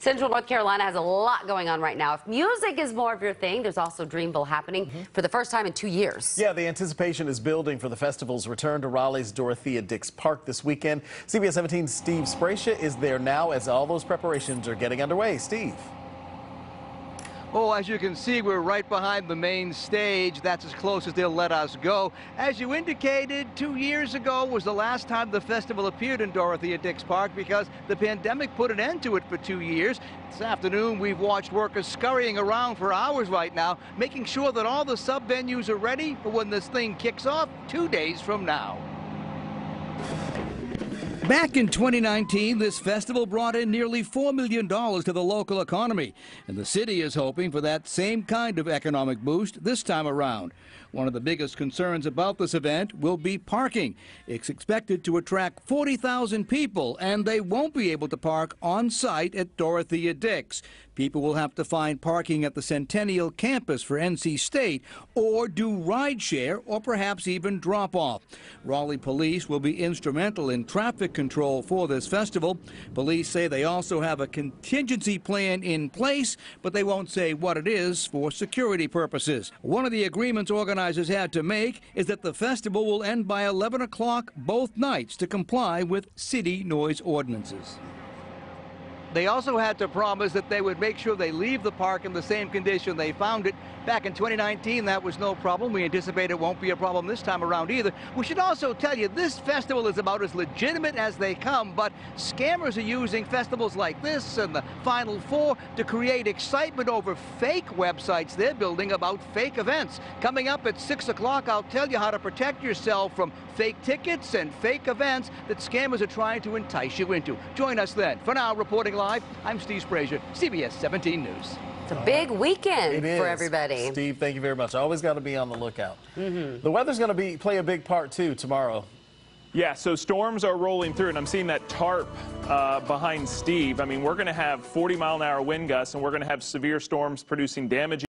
Central North Carolina has a lot going on right now. If music is more of your thing, there's also Dreamville happening mm -hmm. for the first time in two years. Yeah, the anticipation is building for the festival's return to Raleigh's Dorothea Dix Park this weekend. CBS 17's Steve Sbraccia is there now as all those preparations are getting underway. Steve. Oh, as you can see, we're right behind the main stage. That's as close as they'll let us go. As you indicated, two years ago was the last time the festival appeared in Dorothea Dix Park because the pandemic put an end to it for two years. This afternoon, we've watched workers scurrying around for hours right now, making sure that all the sub-venues are ready for when this thing kicks off two days from now. Back in 2019, this festival brought in nearly $4 million to the local economy, and the city is hoping for that same kind of economic boost this time around. One of the biggest concerns about this event will be parking. It's expected to attract 40,000 people, and they won't be able to park on site at Dorothea Dix. People will have to find parking at the Centennial campus for NC State or do rideshare or perhaps even drop off. Raleigh police will be instrumental in traffic control for this festival. Police say they also have a contingency plan in place, but they won't say what it is for security purposes. One of the agreements organizers had to make is that the festival will end by 11 o'clock both nights to comply with city noise ordinances. They also had to promise that they would make sure they leave the park in the same condition they found it. Back in 2019, that was no problem. We anticipate it won't be a problem this time around either. We should also tell you this festival is about as legitimate as they come, but scammers are using festivals like this and the Final Four to create excitement over fake websites they're building about fake events. Coming up at 6 o'clock, I'll tell you how to protect yourself from fake tickets and fake events that scammers are trying to entice you into. Join us then. For now, reporting live, I'm Steve Sbraccia, CBS 17 News. It's a big weekend for everybody. Steve, thank you very much. Always got to be on the lookout. Mm -hmm. The weather's going to be play a big part too tomorrow. Yeah, so storms are rolling through, and I'm seeing that tarp uh, behind Steve. I mean, we're going to have 40 mile an hour wind gusts, and we're going to have severe storms producing damage.